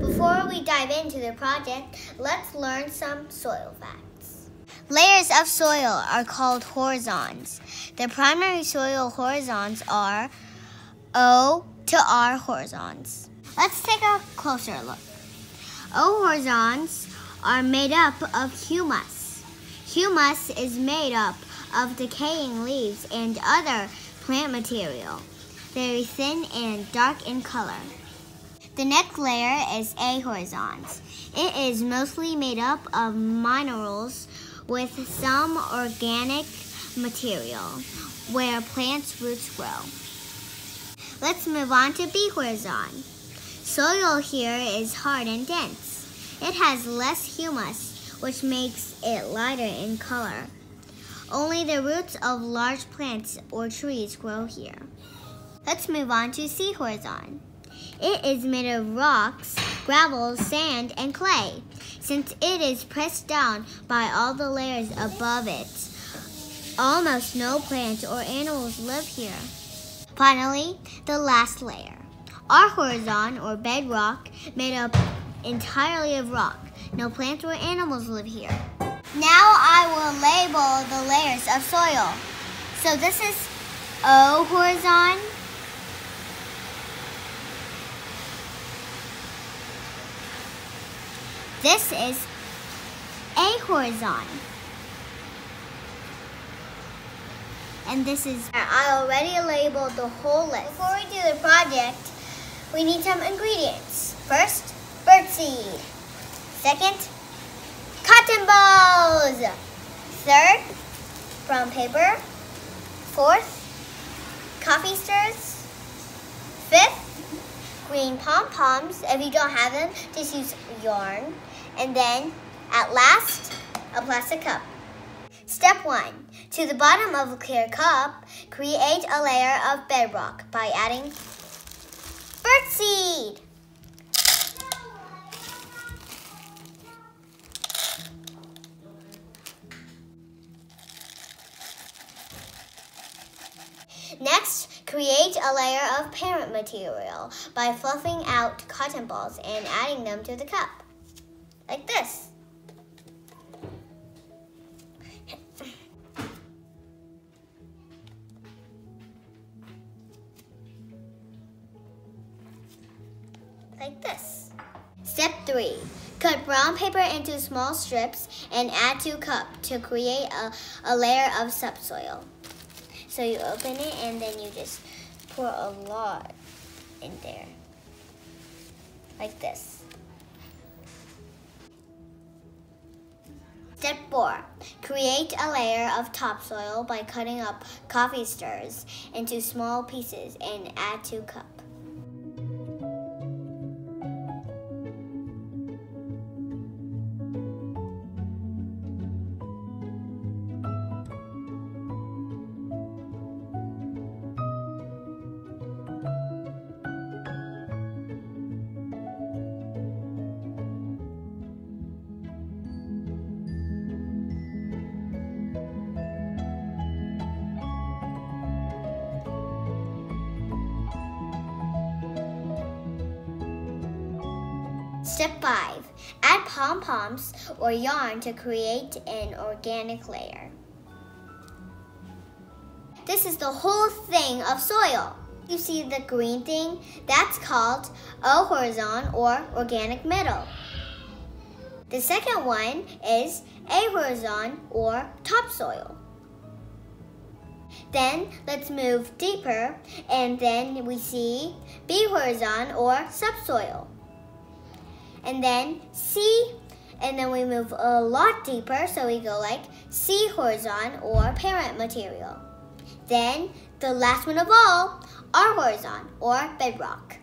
Before we dive into the project, let's learn some soil facts. Layers of soil are called horizons. The primary soil horizons are O to R horizons. Let's take a closer look. O horizons are made up of humus. Humus is made up of decaying leaves and other plant material, very thin and dark in color. The next layer is A horizons. It is mostly made up of minerals with some organic material where plants' roots grow. Let's move on to B horizon. Soil here is hard and dense. It has less humus, which makes it lighter in color. Only the roots of large plants or trees grow here. Let's move on to C horizon. It is made of rocks, gravel, sand, and clay. Since it is pressed down by all the layers above it, almost no plants or animals live here. Finally, the last layer. R horizon, or bedrock, made up entirely of rock. No plants or animals live here. Now I will label the layers of soil. So this is O horizon, This is A horizon. And this is, I already labeled the whole list. Before we do the project, we need some ingredients. First, birdseed. Second, cotton balls. Third, brown paper. Fourth, coffee stirs. Fifth, green pom-poms. If you don't have them, just use yarn. And then, at last, a plastic cup. Step 1. To the bottom of a clear cup, create a layer of bedrock by adding birdseed. Next, create a layer of parent material by fluffing out cotton balls and adding them to the cup like this. like this. Step 3. Cut brown paper into small strips and add to cup to create a, a layer of subsoil. So you open it and then you just pour a lot in there. Like this. Step 4. Create a layer of topsoil by cutting up coffee stirs into small pieces and add to cup. Step 5. Add pom-poms or yarn to create an organic layer. This is the whole thing of soil. You see the green thing? That's called O horizon or organic middle. The second one is A horizon or topsoil. Then let's move deeper and then we see B horizon or subsoil and then C, and then we move a lot deeper, so we go like C horizon or parent material. Then the last one of all, R horizon or bedrock.